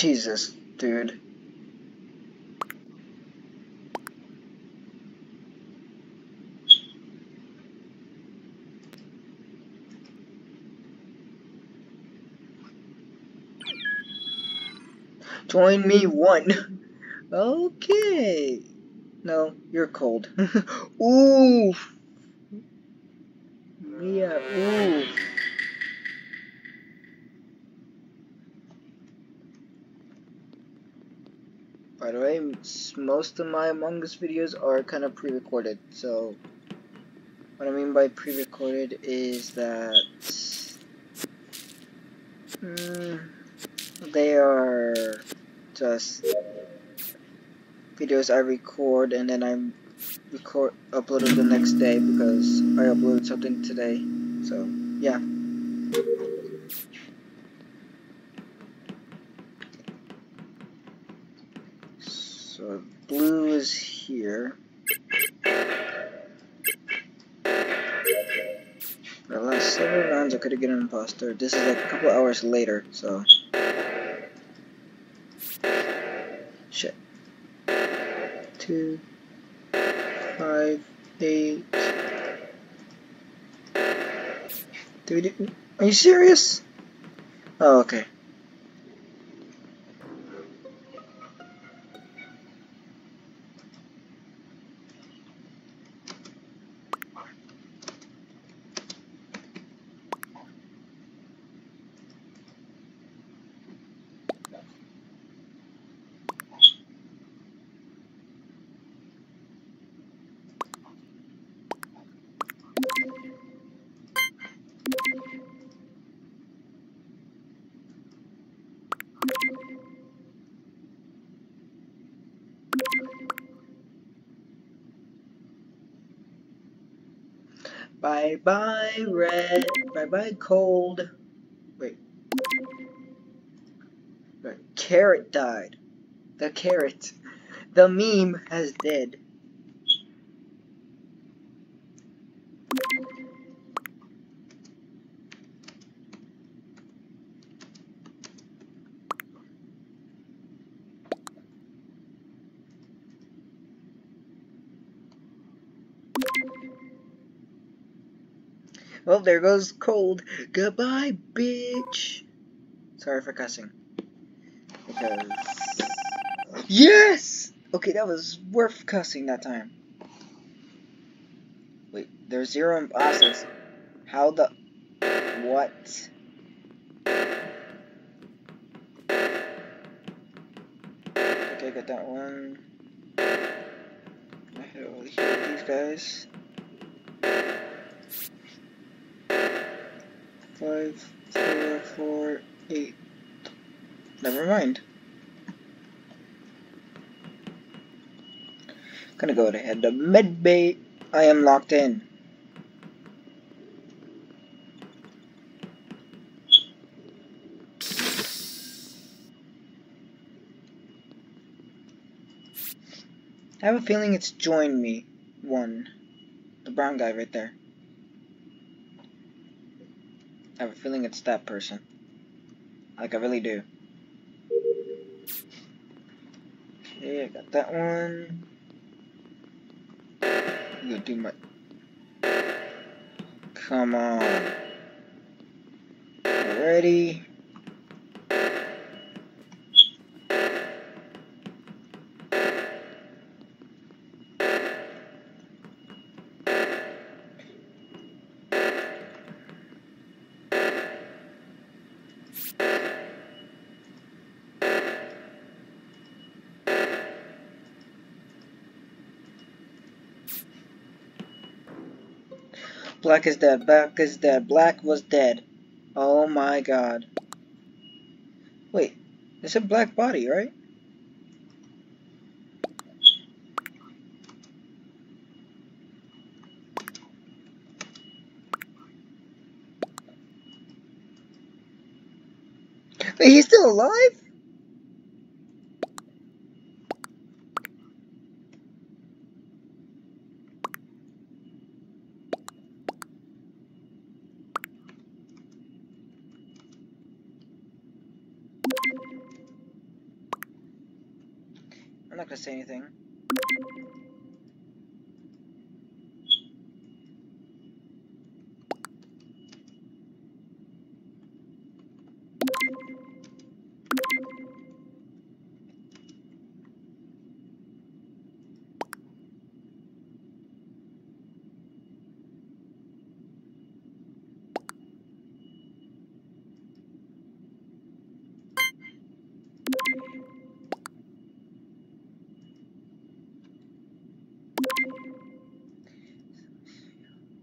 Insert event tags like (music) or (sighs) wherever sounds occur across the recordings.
Jesus, dude. Join me one. Okay. No, you're cold. ooh. Mia, ooh. By the way, most of my Among Us videos are kind of pre-recorded, so what I mean by pre-recorded is that mm, they are just videos I record and then I record upload it the next day because I uploaded something today. So yeah. So blue is here. The last several rounds I could have get an imposter. This is like a couple hours later, so shit two, five, eight. Do we? Are you serious? Oh, okay. Bye bye red. Bye bye cold. Wait. Right. Carrot died. The carrot. The meme has dead. There goes cold. Goodbye, bitch. Sorry for cussing. Because... Yes! Okay, that was worth cussing that time. Wait, there's zero imposters. How the... What? Okay, got that one. I over here these guys. Five, four, four, eight. Never mind. Gonna go ahead to med bay. I am locked in. I have a feeling it's joined me. One. The brown guy right there. I have a feeling it's that person. Like, I really do. Yeah, I got that one. Gonna do my... Come on. Ready? Black is dead. Black is dead. Black was dead. Oh my god. Wait, it's a black body, right? Wait, he's still alive? Say anything.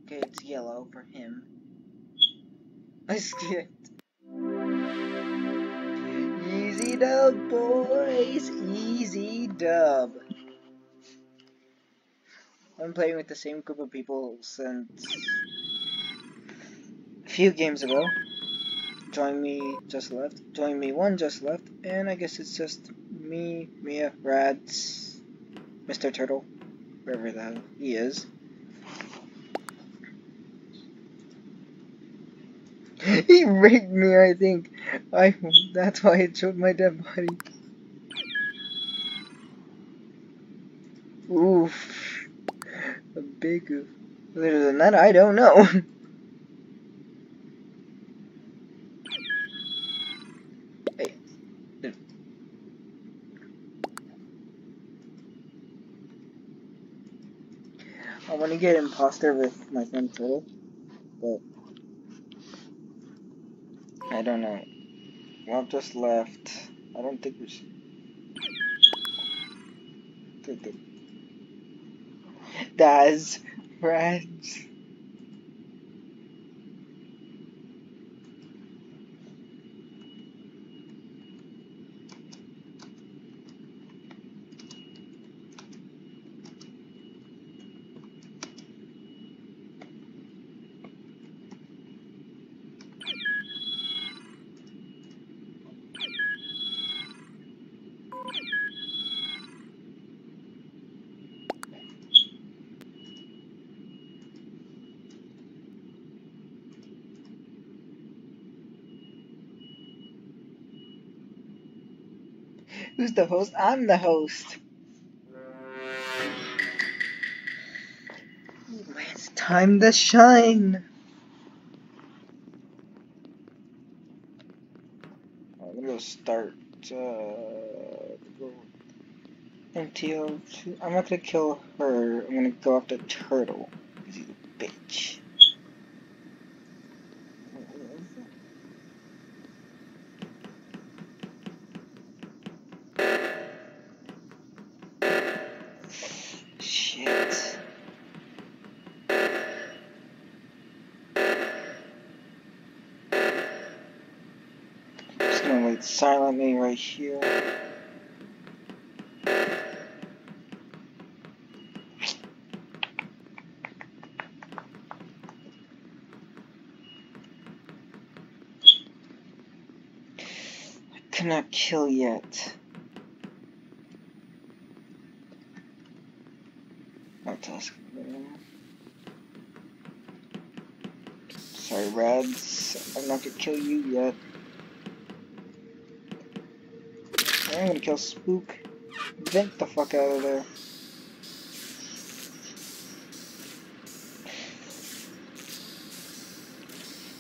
Okay, it's yellow for him. (laughs) I skipped. Easy dub, boys! Easy dub. I'm playing with the same group of people since a few games ago. Join me just left. Join me one just left. And I guess it's just me, Mia, Rads, Mr. Turtle, wherever hell he is. He (laughs) raped me, I think. I that's why it showed my dead body. Oof. A big oof. Other than that, I don't know. I want to get imposter with my friend Turtle, but I don't know. Well, I've just left. I don't think we should. Good, good. Who's the host? I'm the host. It's time to shine. I'm gonna go start. Uh. I'm not gonna kill her. I'm gonna go after Turtle. He's a bitch. Shit. Just gonna wait silently right here. I cannot kill yet. No task. Sorry, Rads. I'm not gonna kill you yet. I'm gonna kill Spook. Vent the fuck out of there.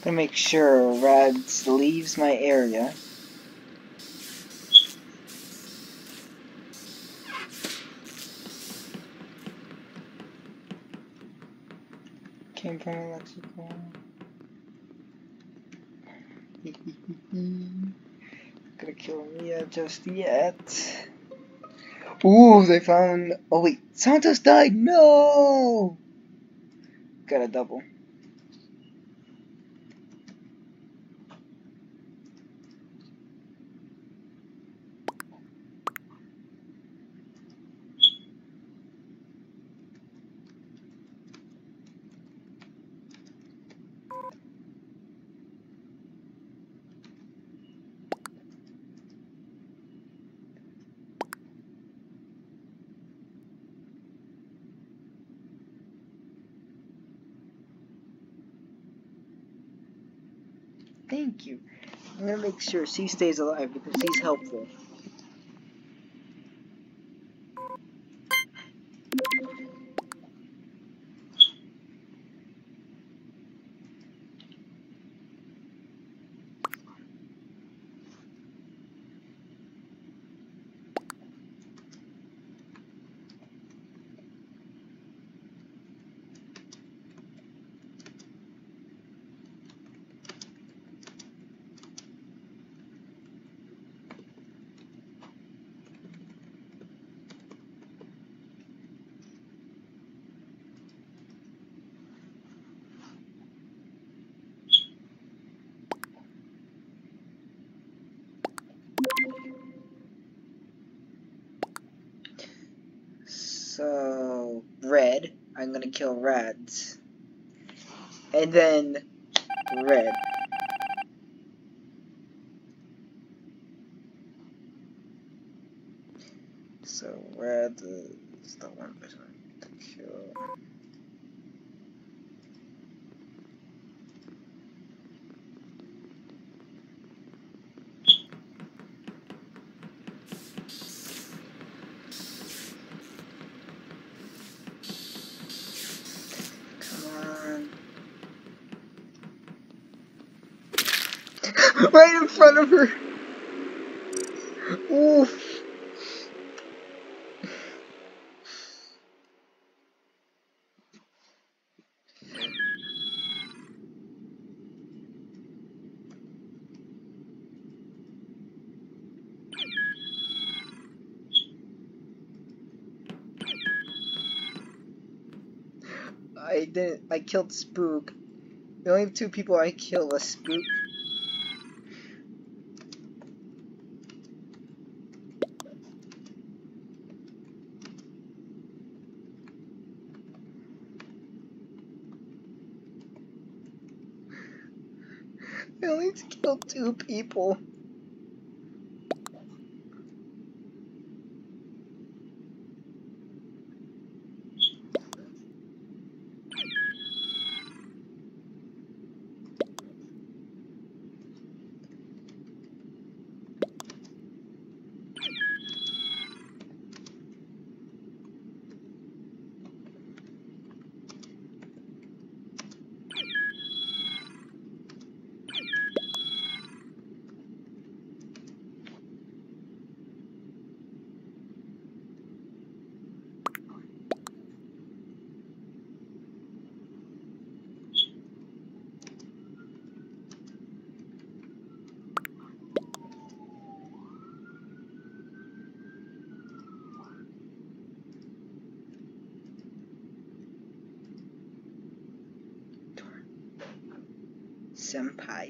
Gonna make sure Rads leaves my area. Came from a Gonna kill Mia just yet. Ooh, they found. Oh wait, Santos died. No. Got a double. Thank you. I'm gonna make sure she stays alive because she's helpful. I'm gonna kill reds. And then Red. So Red is the one person to kill. (laughs) right in front of her. Oof. I didn't. I killed Spook. The only two people I killed was Spook I only killed two people.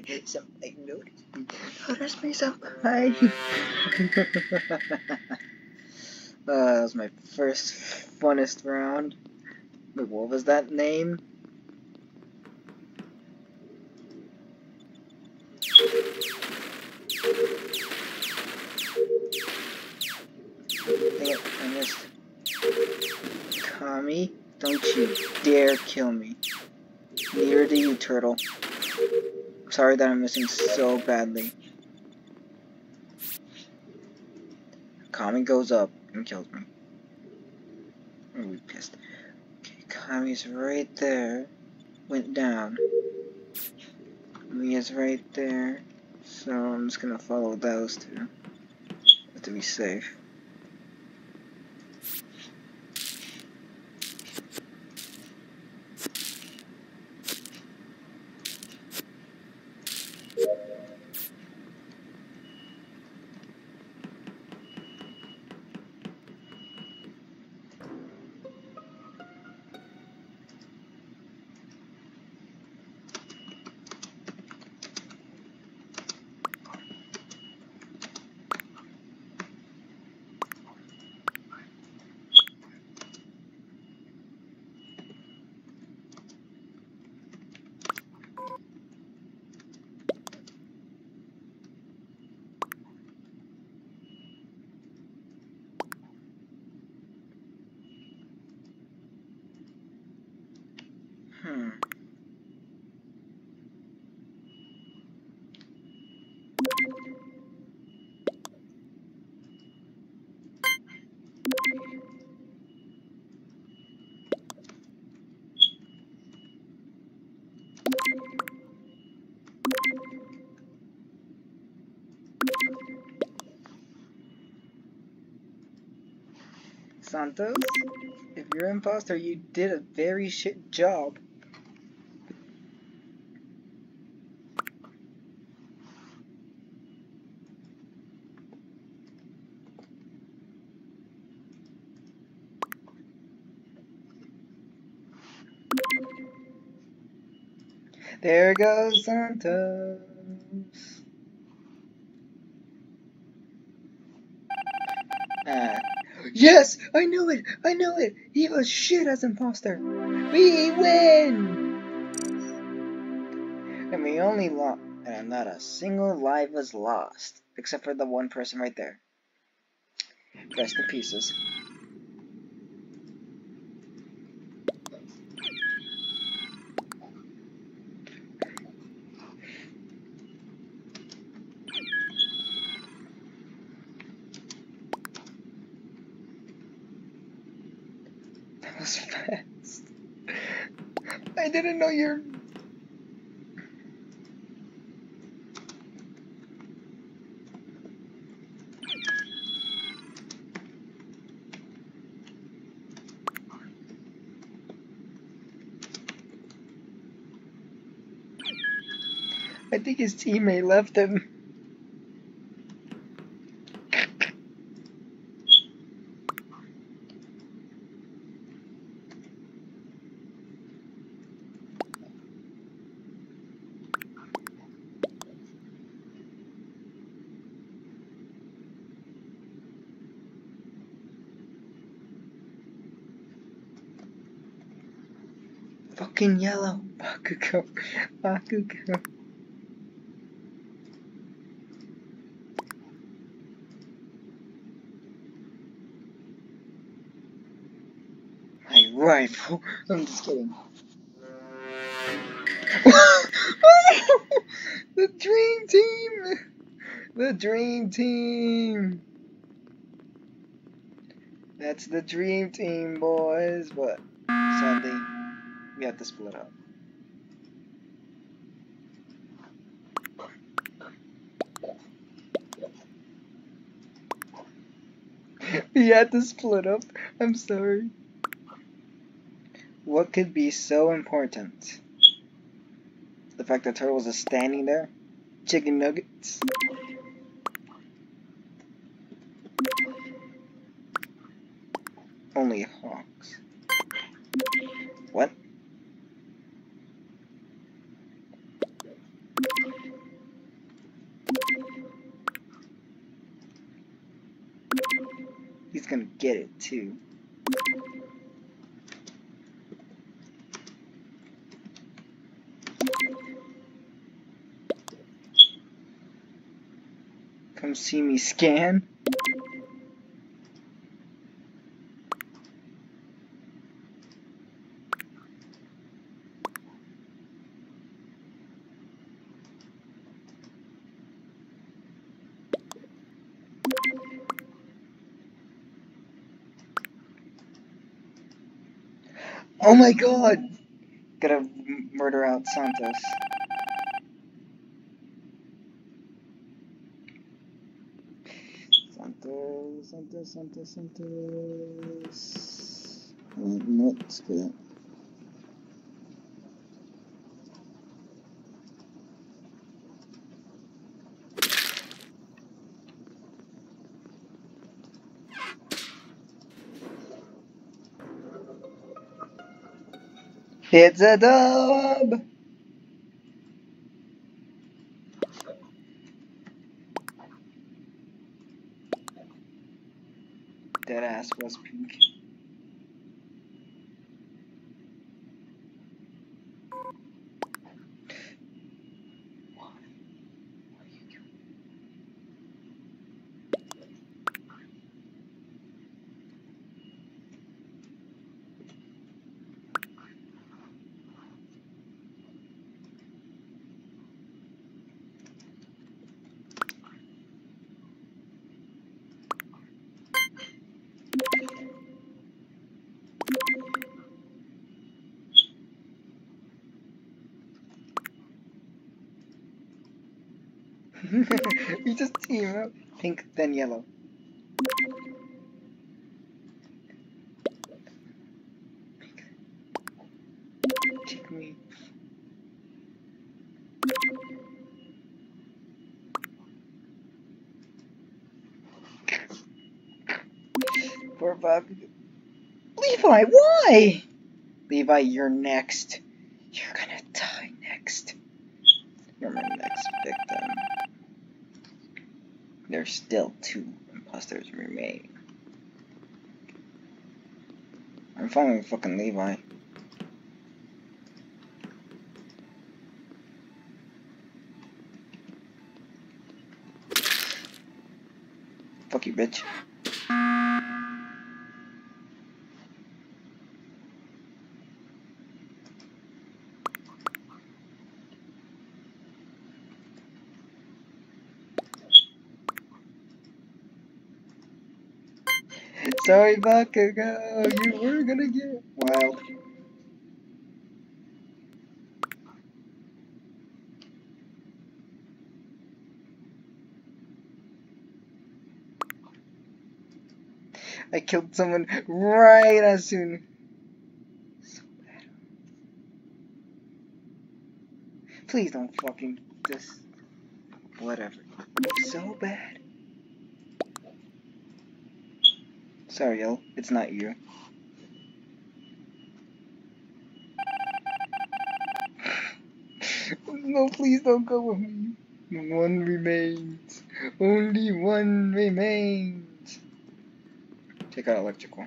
Senpai. Senpai, notice me. Notice me, senpai. (laughs) uh, that was my first funnest round. Wait, what was that name? I missed. Kami, don't you dare kill me. Near do you, Turtle. Sorry that I'm missing so badly. Kami goes up and kills me. Oh, I'm pissed. Okay, Kami's right there. Went down. Mia's right there. So I'm just gonna follow those two. Have To be safe. Santos, if you're imposter, you did a very shit job. There goes Santos. Ah, Yes, I knew it. I knew it. He was shit as an imposter. We win. And we only lost, and not a single life was lost, except for the one person right there. Rest in pieces. Was fast. I didn't know you're. I think his teammate left him. Fucking yellow. Bakugo. Bakugo. My rifle. I'm just kidding. (laughs) the dream team. The dream team. That's the dream team, boys. But we have to split up. we had to split up. I'm sorry. What could be so important? The fact that Turtles is standing there? Chicken nuggets? Only hawks. What? He's gonna get it too. Come see me scan. Oh my god! Gotta murder out Santos. It's a dub! That ass was pink. (laughs) we just up. Pink, then yellow. Take me. (laughs) Poor Bob. Levi, why? Levi, you're next. there's still two imposters remain. I'm following fucking Levi. Fuck you, bitch. Sorry, Bakugo, you were gonna get wild. I killed someone right as soon. So bad. Please don't fucking just. Whatever. So bad. Sorry, L. It's not you. (sighs) no, please don't go with me. One remains. Only one remains. Take out electrical.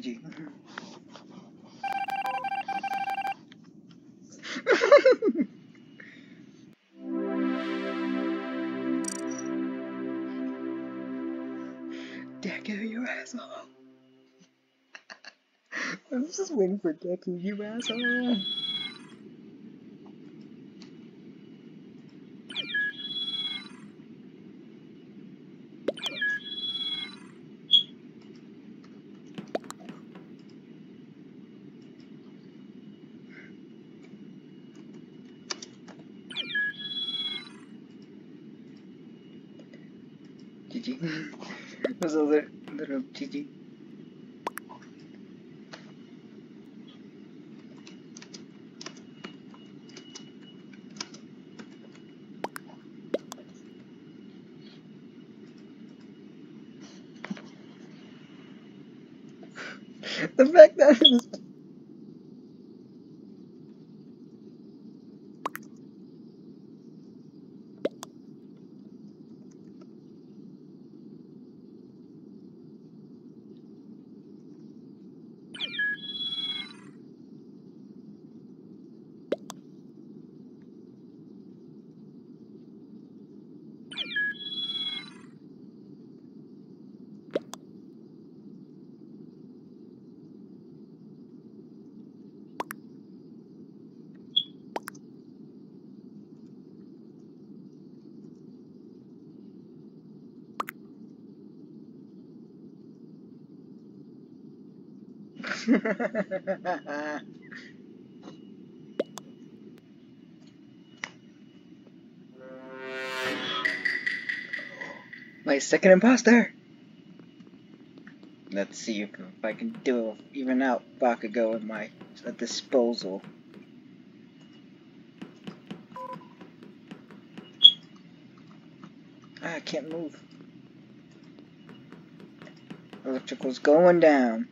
GG. Deku, you asshole. (laughs) I was just waiting for Deku, you asshole. GG. Was a little, little GG. The fact that it was (laughs) My second imposter! Let's see if, if I can do even out Bakugo with my at disposal. Ah, I can't move. Electrical's going down.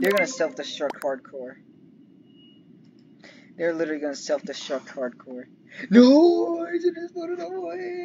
They're gonna self-destruct hardcore. They're literally gonna self-destruct hardcore. No! I have put it away!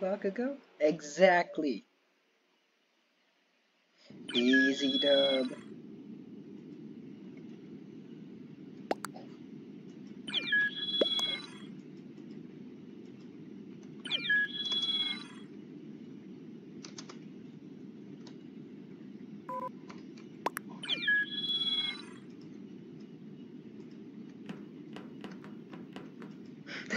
Exactly, Bakugo? Exactly. Easy dub. (laughs)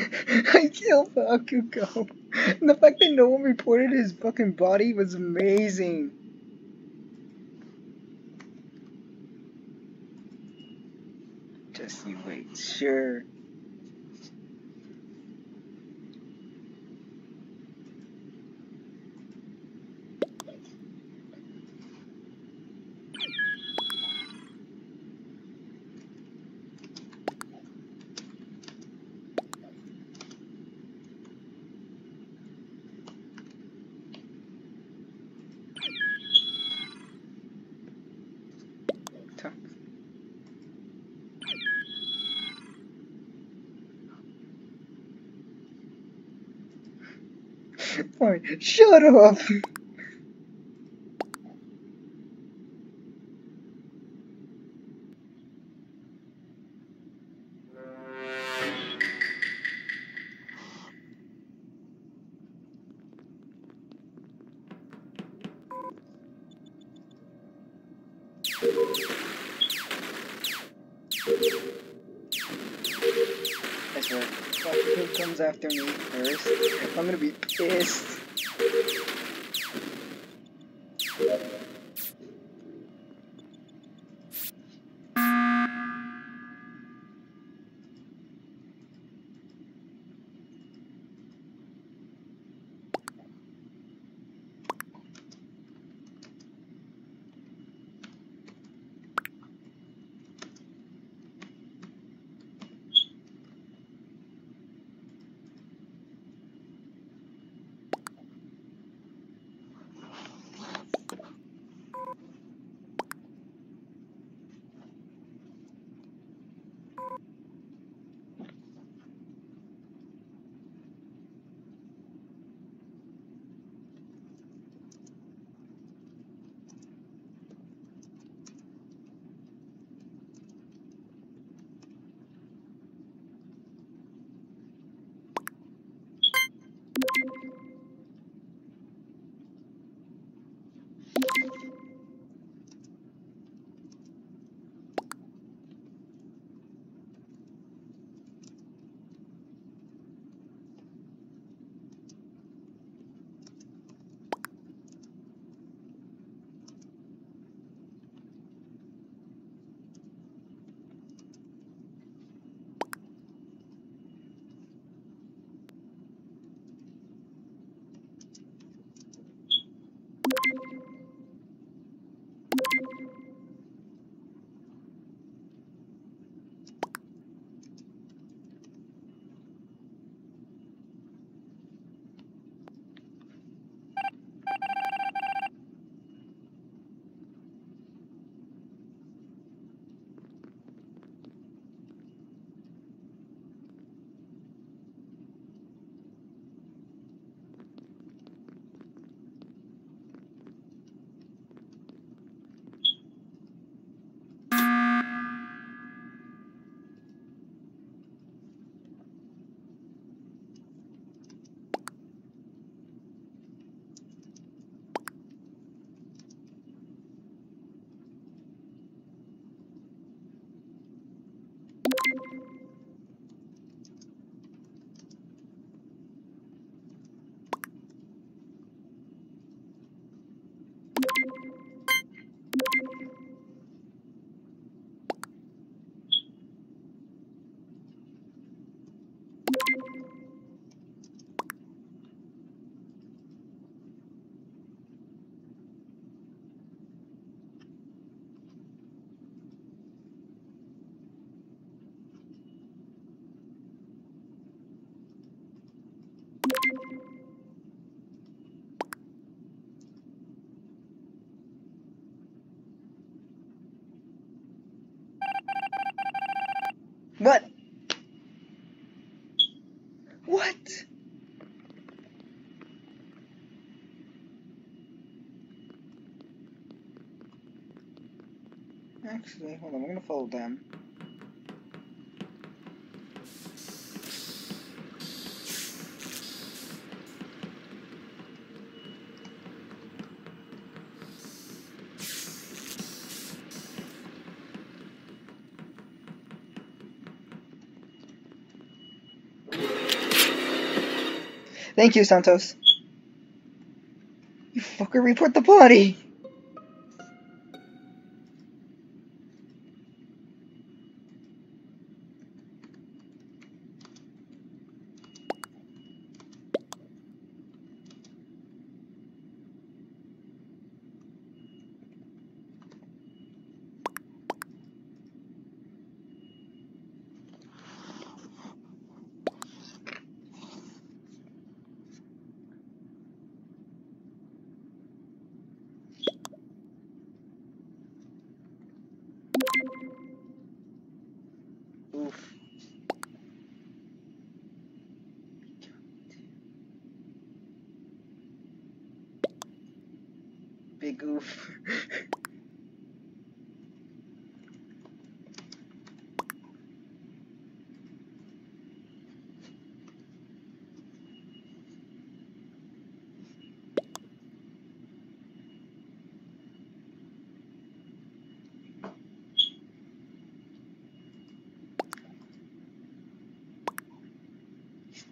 I killed Bakugo. (laughs) The fact that no one reported his fucking body was amazing. Shut up! If Phil comes after me first, I'm gonna be pissed. What? What? Actually, hold on, I'm gonna follow them. Thank you, Santos. You fucker, report the body!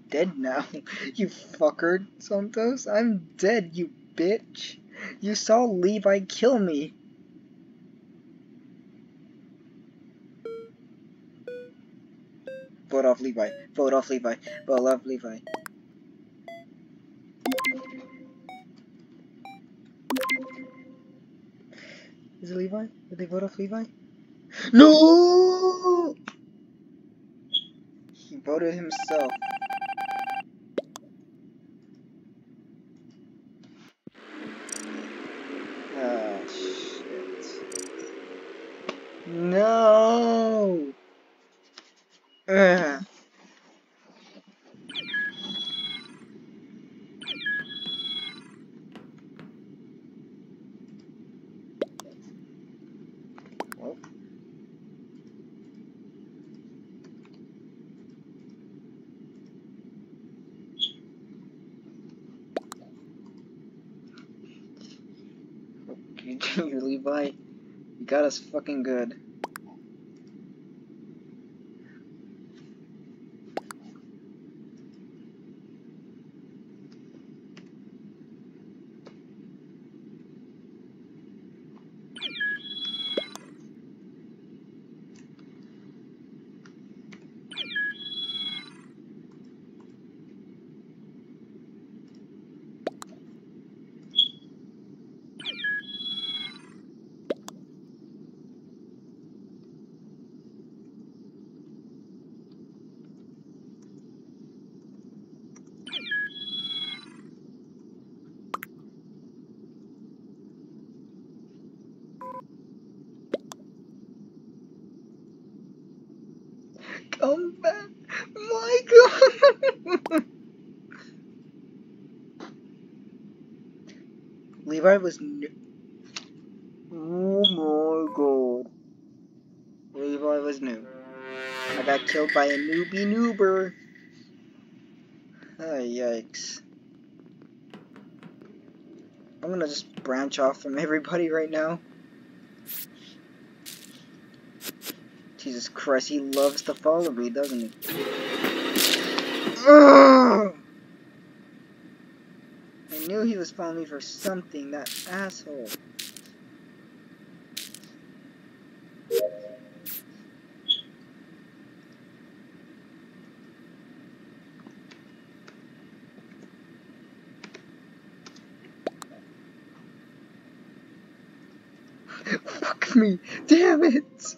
Dead now. (laughs) You fucker, Santos. I'm dead, you bitch. You saw Levi kill me. Vote off Levi. Vote off Levi. Vote off Levi. Is it Levi? Did they vote off Levi? No! He voted himself. Oh, shit. No! Ugh. Well. Okay, Junior Levi, us fucking good. Come back, Michael! Levi was. Oh my god. Levi was new. I got killed by a newbie noober. Oh, yikes. I'm gonna just branch off from (laughs) everybody right now. Jesus Christ, he loves to follow me, doesn't he? Ugh! Knew he was following me for something, that asshole. (laughs) Fuck me, damn it!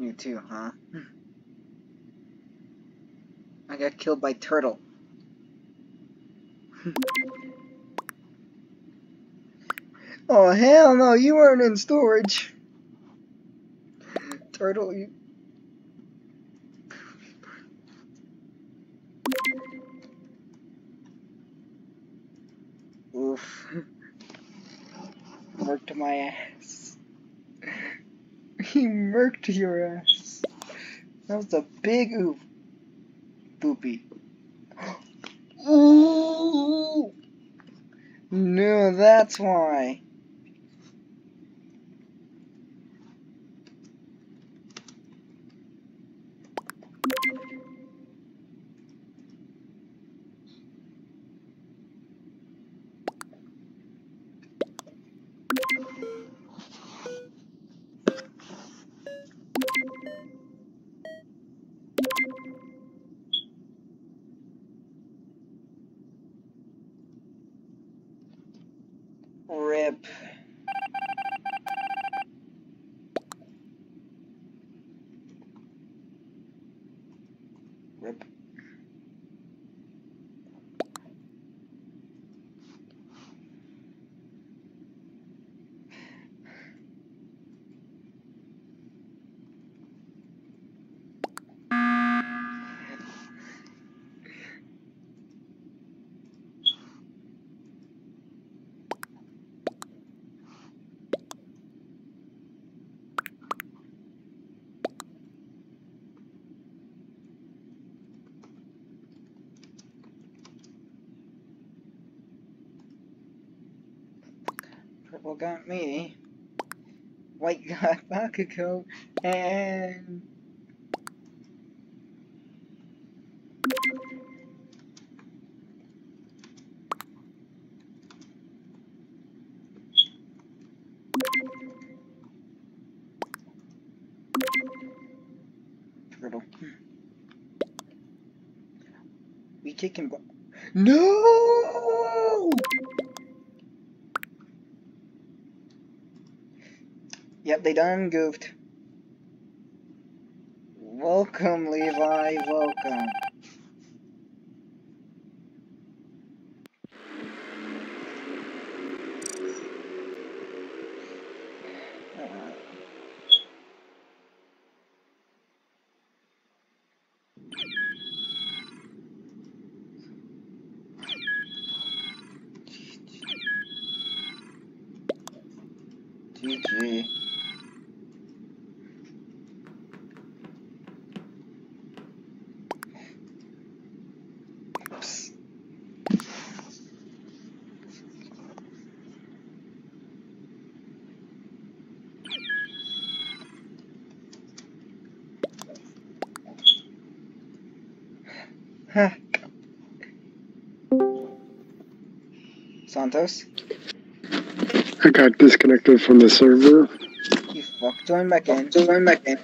You too, huh? I got killed by Turtle. (laughs) oh, hell no, you weren't in storage. Turtle, you... Oof. (laughs) Murked my ass. (laughs) He murked your ass. That was a big oof. Boopy. (gasps) Ooh! No, that's why. Rip. Got me. White got (laughs) Bakugo. And... Turtle. Hmm. We kick him. No! Yep, they done goofed. Welcome, Levi, welcome. Uh, GG. Oops. Huh. Santos, I got disconnected from the server. you fuck. Join back in. Join back in.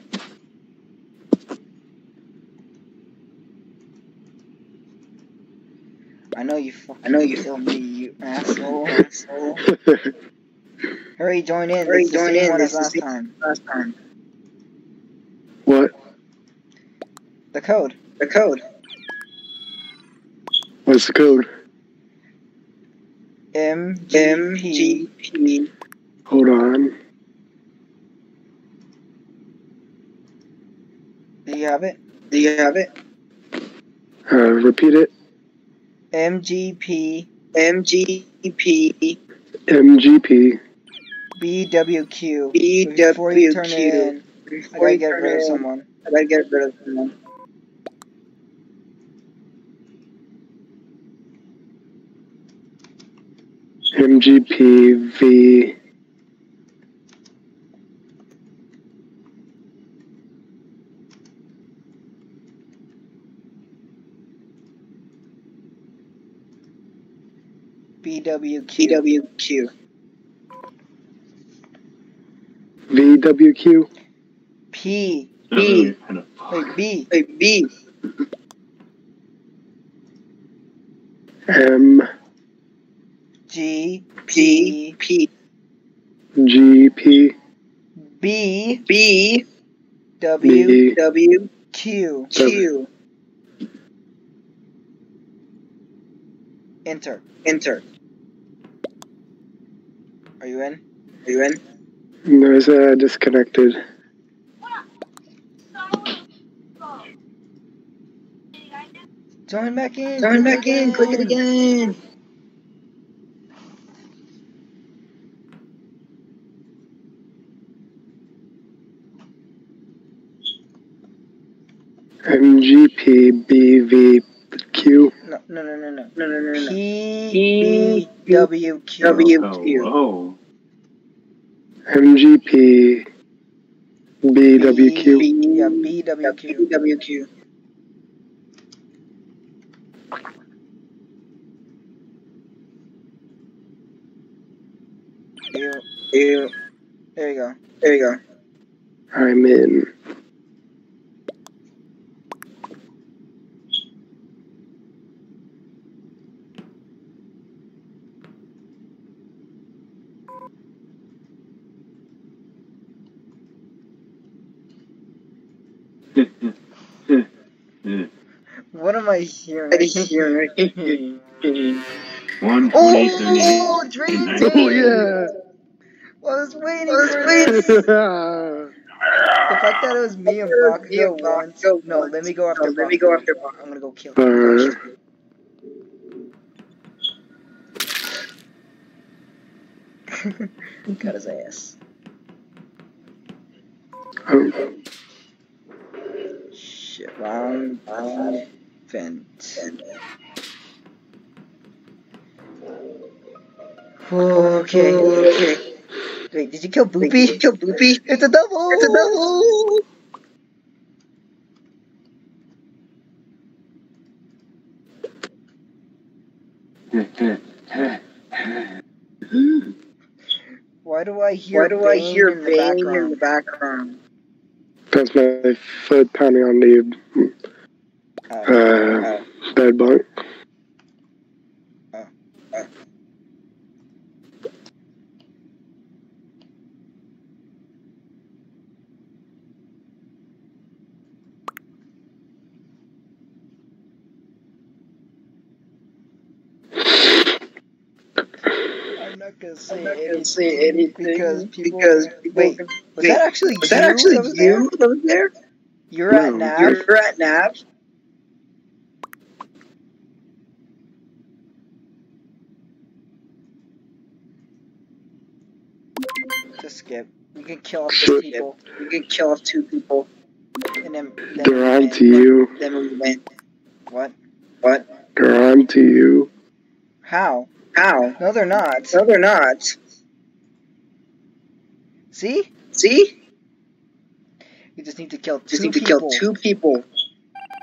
I know you fucking I know you killed me, you asshole. (laughs) asshole. Hurry, join in. Hurry, join in. This as is last time. last time. what? The code. The code. What's the code? M M G G P. Hold on. Do you have it? Do you have it? Uh, repeat it. M G P M G P MGP. B W Q. B Before you turn it W Q. in, I gotta get rid of someone. I gotta get rid of someone. MGP V. B W B Q. W Q. VWQ. P. B. Wait, B. A B. M. G. P. P. GP. B. B. W. B. W Q. Q. Enter. Enter. Are you in? Are you in? There's uh, disconnected. Join back in. Join back in. Click it again. MGP BVQ. No, no, no, no, no. No, no, no, no. P. P. B. W. Q. W Oh, Q. whoa. MGP BWQ. B. Yeah, B. W. Q. B. W Q. Ew. Ew. There you go. There you go. I'm in. What am I hearing? I didn't hear One Oh, twenty thirty eight. oh, Dream Team! Oh yeah. I was waiting I was for waiting. The fact that it was me and Bakugo Bakugo once. once. No, let me go after No, let me go after Bakugo. I'm gonna go kill him. Alright. (laughs) Got his ass. Oh, Shit, round five. Vent. Okay. Okay. Wait, did you kill Wait, Boopy? did you kill Boopy? It's a double! It's a double! Why do I hear Why do I hear in the banging background? in the background? That's my foot pounding on the Uh, uh, bed. I'm not gonna say I'm not anything, gonna say anything because people. because people wait, can- was that actually was you? that actually was there? you that was there? You're at No, Nav. You're at Nav. Just skip. We can kill off two people, You can kill off two people, and then. then They're we on to you. then we win. What? What? They're on to you. How? How? No, they're not. No, they're not. See? See? We just need to kill two Just need to people. kill two people.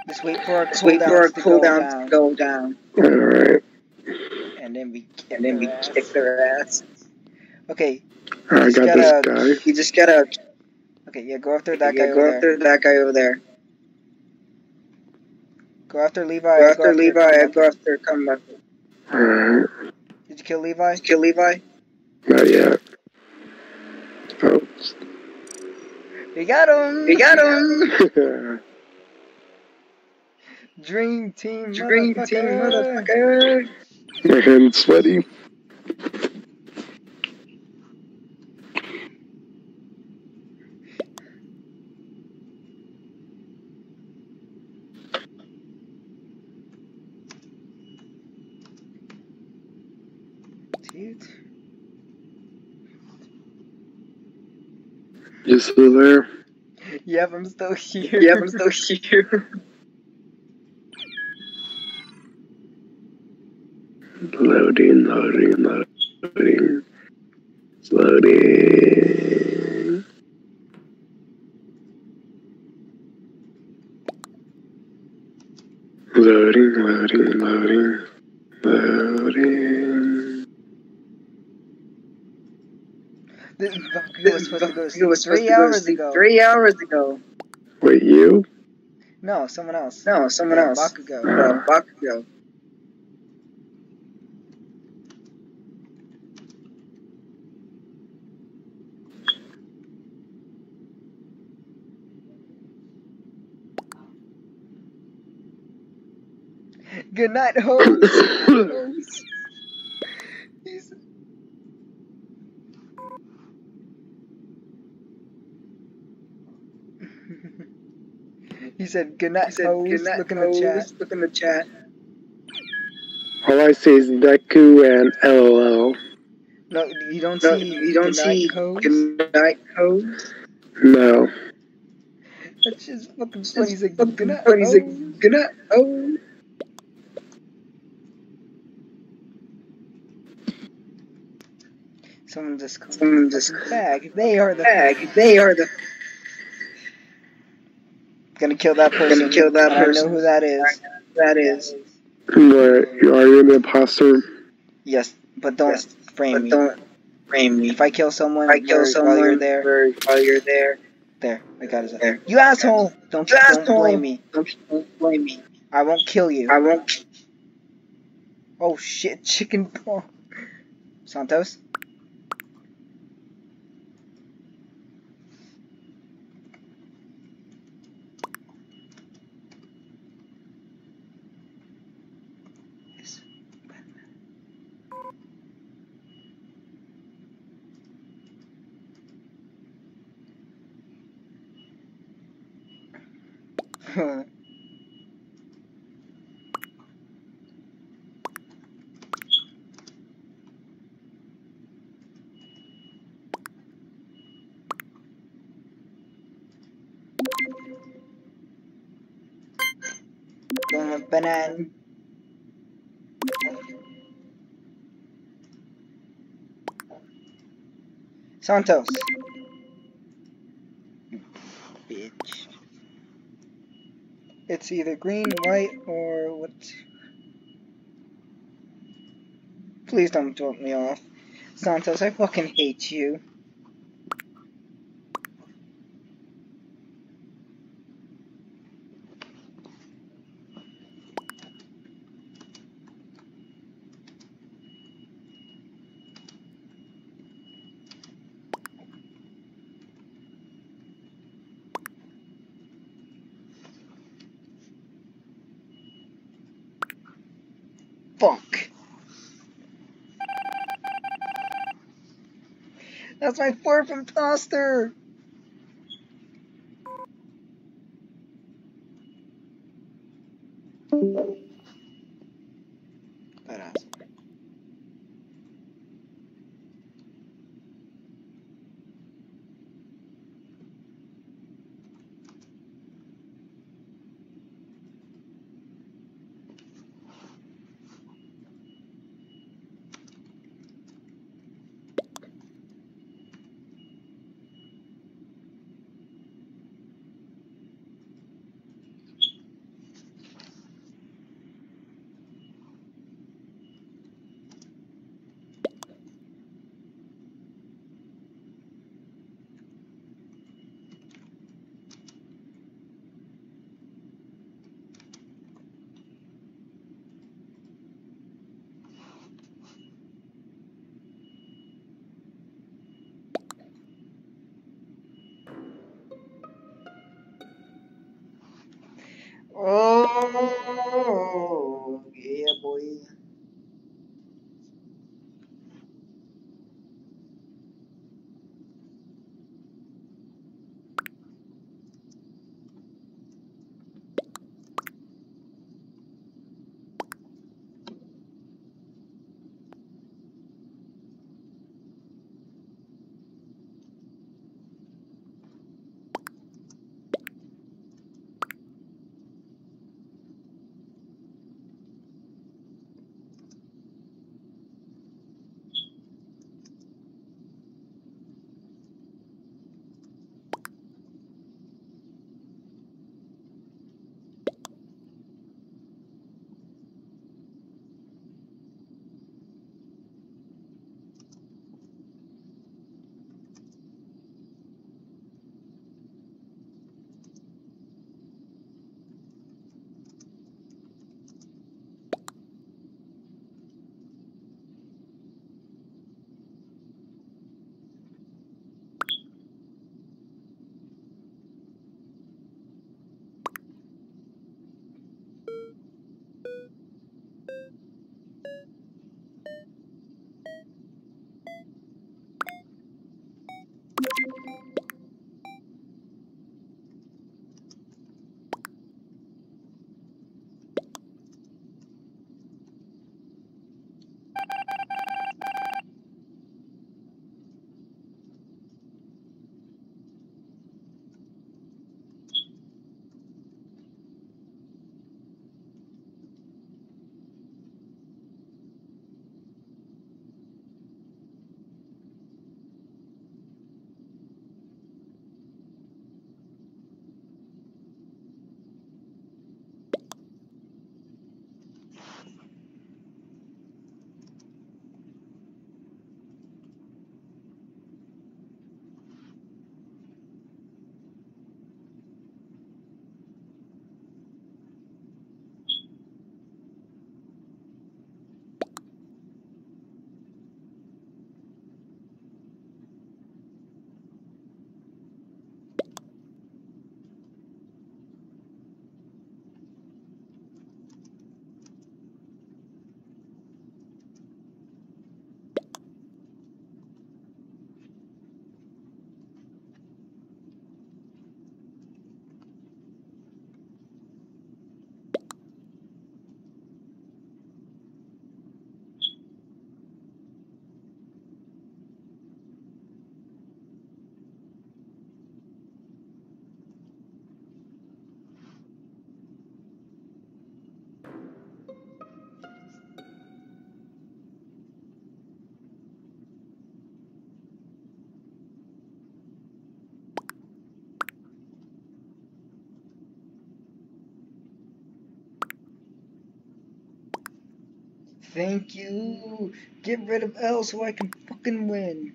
Just wait for our Just wait for our cooldowns to go cooldown to go down, Alright. and then we kick and then we kick their ass. Okay. I Just got this gotta- guy. You just gotta Okay. Yeah. Go after that yeah, guy go over there. after that guy over there. Go after Levi. Go I after Levi. I go after come back. Alright. Did you kill Levi? Kill Levi. Not yet. Oh. We got him. We got him. (laughs) Dream team. Dream team, motherfucker. motherfucker. My hand's sweaty. Dude. You still there? Yep, I'm still here. Yep, I'm still (laughs) here. Loading, loading, loading. Loading. Loading, loading, loading. Loading. This Bakugo was supposed to go to sleep three to go to hours ago. Three hours ago. Wait, you? No, someone else. No, someone Yeah, else. Bakugo. Uh, Bakugo. Good night, hoes. (laughs) Hoes. He's- he said, "Good night, said, hoes." "Good night, Look in the chat. Look in the chat. All I see is Deku and LOL. No, you don't No, see. you don't good night, see hoes. good night, hoes. No. That's just fucking funny. He's like, Fucking "Good night, funny. He's like, good night, hoes. Someone just called Someone just bag. They are the bag. They are the gonna kill that person. Gonna kill that and I person. know who that is. that is. What? Are you an imposter? Yes, but don't Yes, frame But me. don't frame me. If I kill someone, If I kill while- someone while you're there, where- while you're there, there, I got his. There. You asshole! Don't, You don't asshole. blame me. don't, don't blame me. I won't kill you. I won't. Oh shit, (laughs) chicken paw. Santos? Yes, Batman. With. Santos. Bitch. It's either green, white, or what? Please don't drop me off. Santos, I fucking hate you. Fuck. My fourth imposter! Badass. Oh, Thank you. Get rid of L so I can fucking win.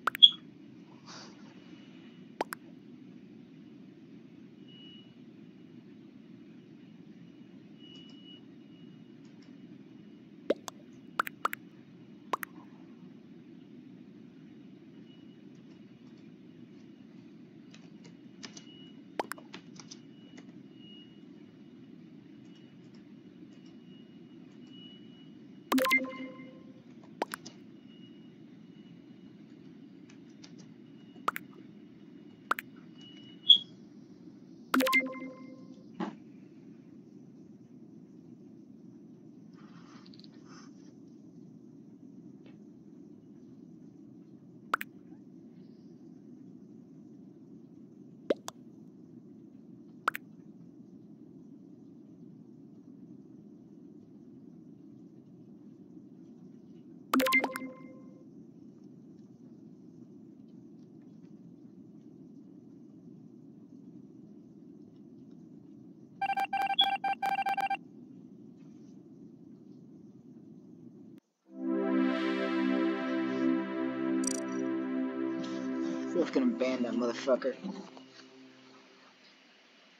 Gonna ban that motherfucker.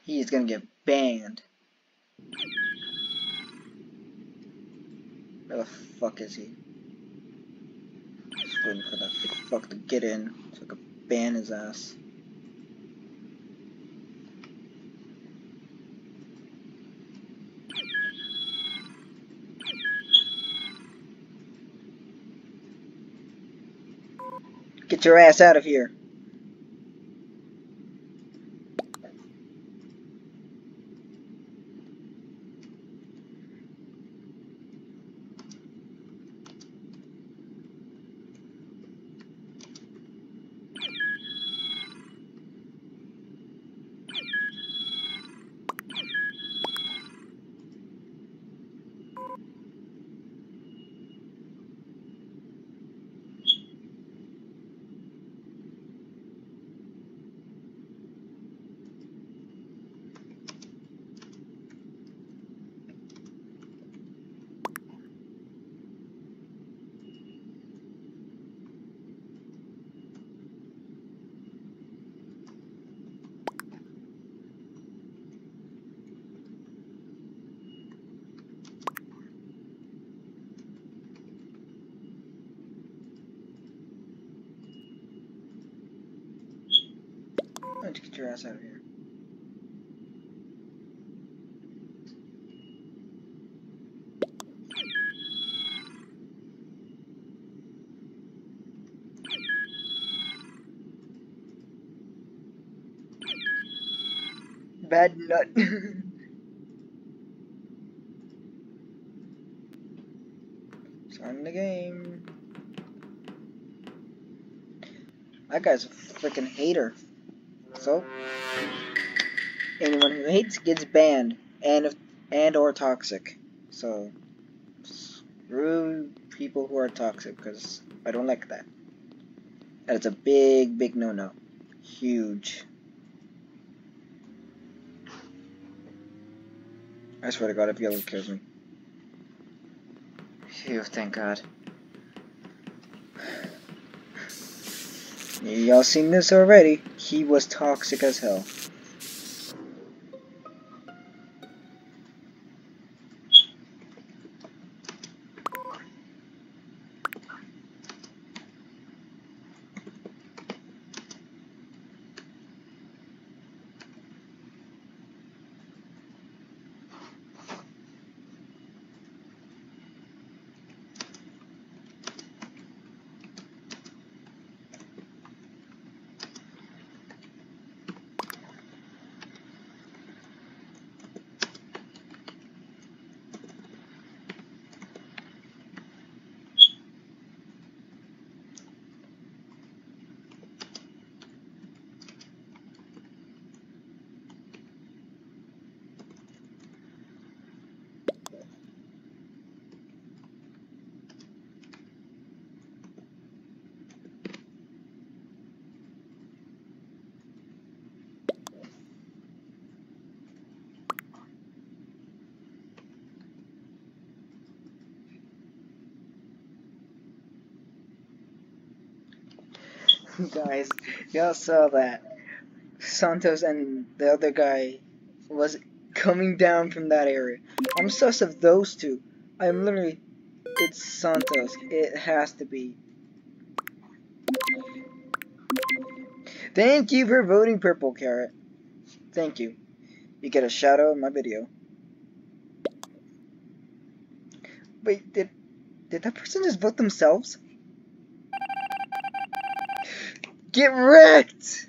He is gonna get banned. Where the fuck is he? Just waiting for that fuck to get in so I can ban his ass. Get your ass out of here. Why don't you get your ass out of here? Bad nut. (laughs) Starting the game. That guy's a freaking hater. So, anyone who hates gets banned and if, and or toxic. So, screw people who are toxic because I don't like that. That is a big, big no-no. Huge. I swear to God, if yellow kills me. Phew, thank God. Y'all seen this already. He was toxic as hell. (laughs) Guys, y'all saw that. Santos and the other guy was coming down from that area. I'm sus of those two. I'm literally. It's Santos. It has to be. Thank you for voting Purple Carrot. Thank you. You get a shout out in my video. Wait, did did that person just vote themselves? Get wrecked!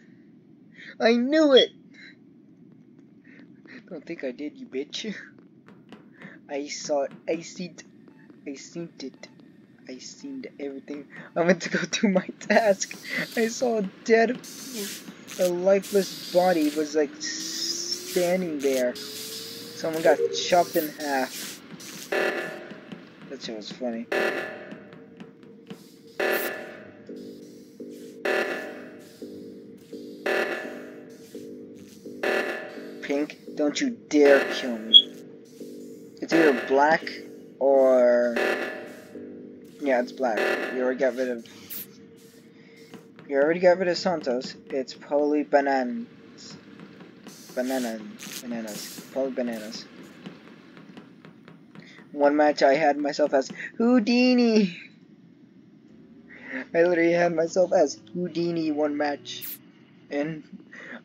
I knew it! Don't think I did, you bitch. (laughs) I saw it. I seen it. I seen it. I seen everything. I went to go do my (laughs) task. I saw a dead, a lifeless body was like standing there. Someone got chopped in half. That shit was funny. Don't you dare kill me. It's either black or... Yeah, it's black. You already got rid of... You already got rid of Santos. It's probably bananas. Banana, bananas. Probably bananas. One match I had myself as Houdini. I literally had myself as Houdini one match. And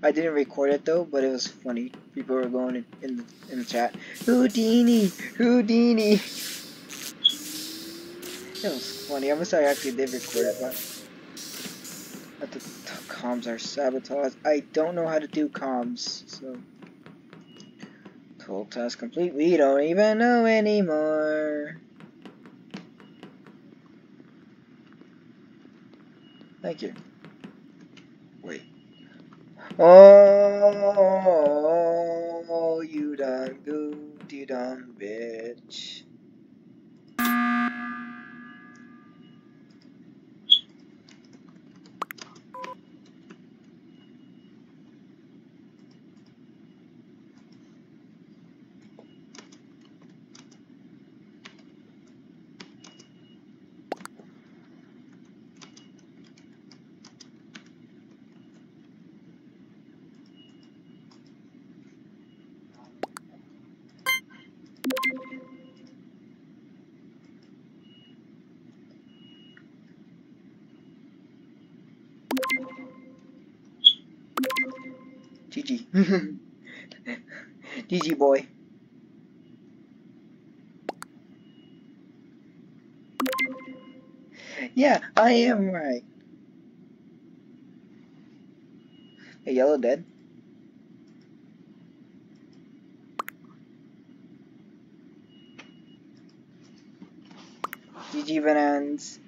I didn't record it though, but it was funny. People were going in, in, the, in the chat, Houdini, Houdini. It was funny. I'm sorry I actually did record it, but, but the comms are sabotaged. I don't know how to do comms, so. Total task complete. We don't even know anymore. Thank you. Oh, you done goofed, you done bitch. GG. GG (laughs) boy. Yeah, I am right. A yellow dead. GG bananas.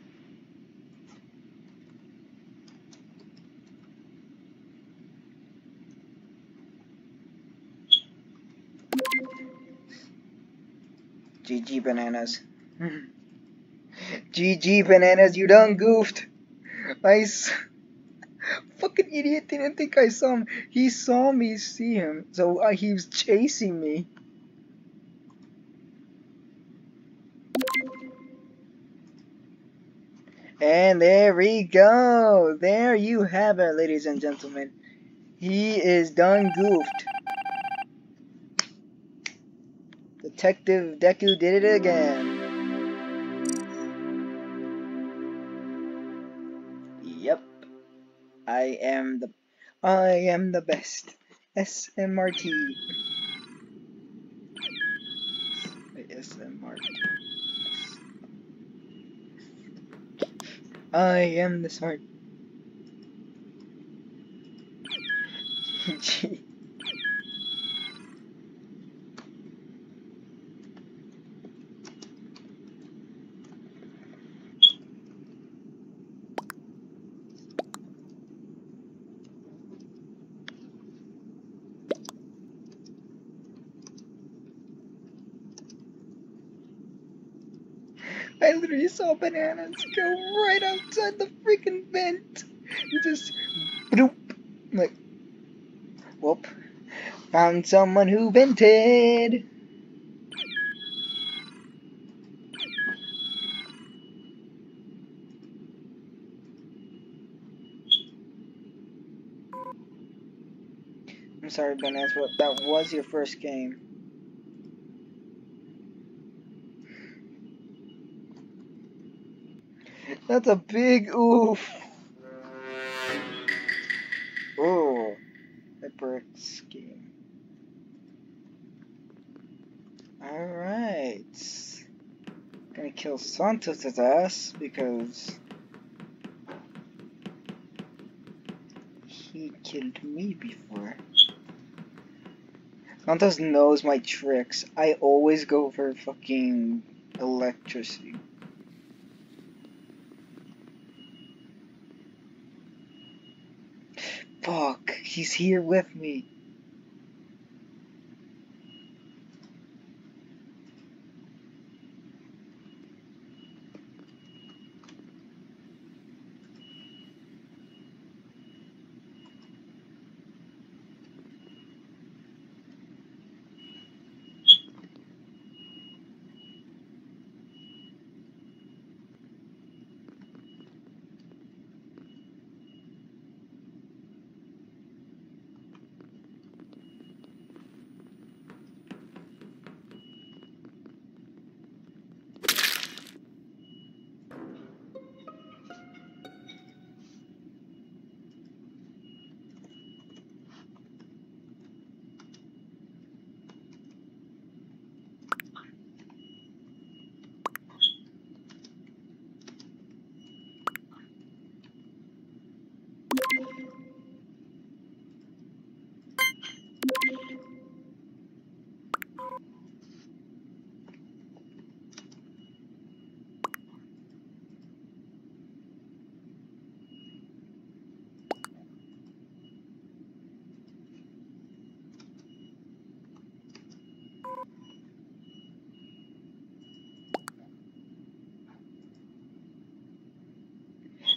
GG bananas. (laughs) GG bananas, you done goofed. I s (laughs) fucking idiot didn't think I saw him. He saw me see him, so uh, he was chasing me. And there we go. There you have it, ladies and gentlemen. He is done goofed. Detective Deku did it again. Yep. I am the I am the best. SMRT. Wait, SMRT. I am the smart. (laughs) Gee. I literally saw bananas go right outside the freaking vent. You Just bloop. Like, whoop. Found someone who vented. I'm sorry, Bananas, but that was your first game. That's a big oof. Oh, a brick scheme. Alright. Gonna kill Santos' ass because he killed me before. Santos knows my tricks. I always go for fucking electricity. Fuck, he's here with me.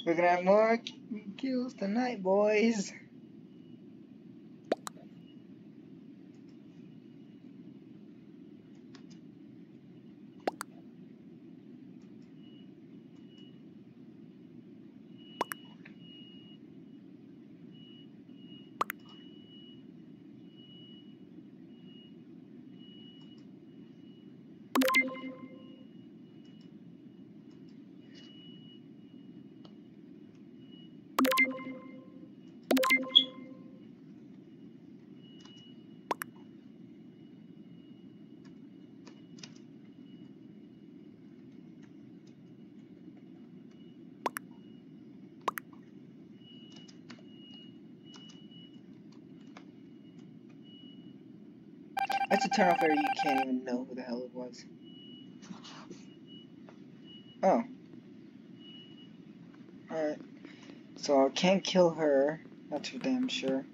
We're gonna have more kills tonight, boys. A turn off area you can't even know who the hell it was. Oh. Alright. So I can't kill her. That's for damn sure.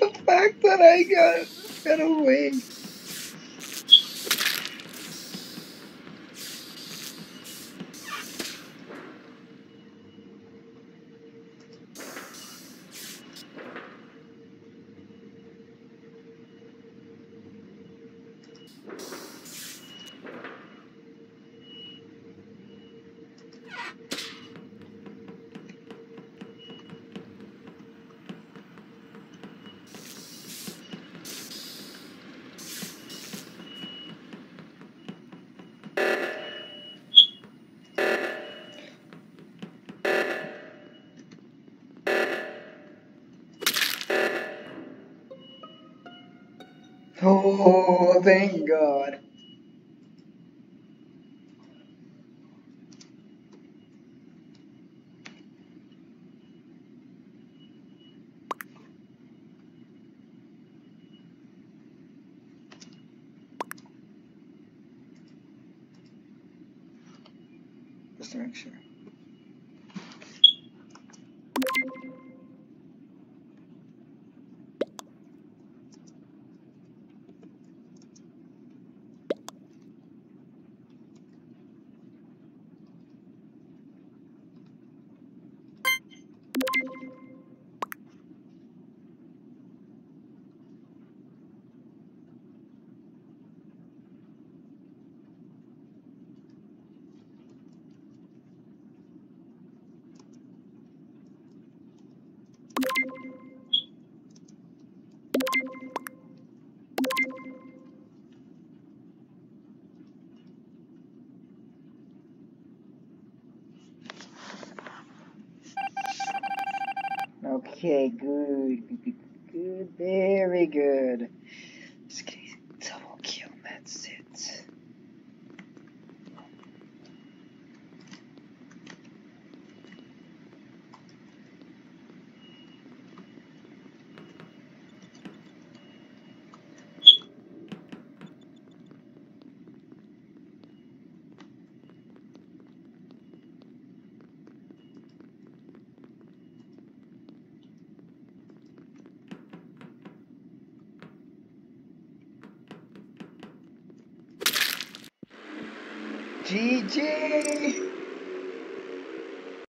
the fact that I got got away. Oh, thank God. Just to make sure. Okay, good, good, very good. Just get a double kill, that's it. GG!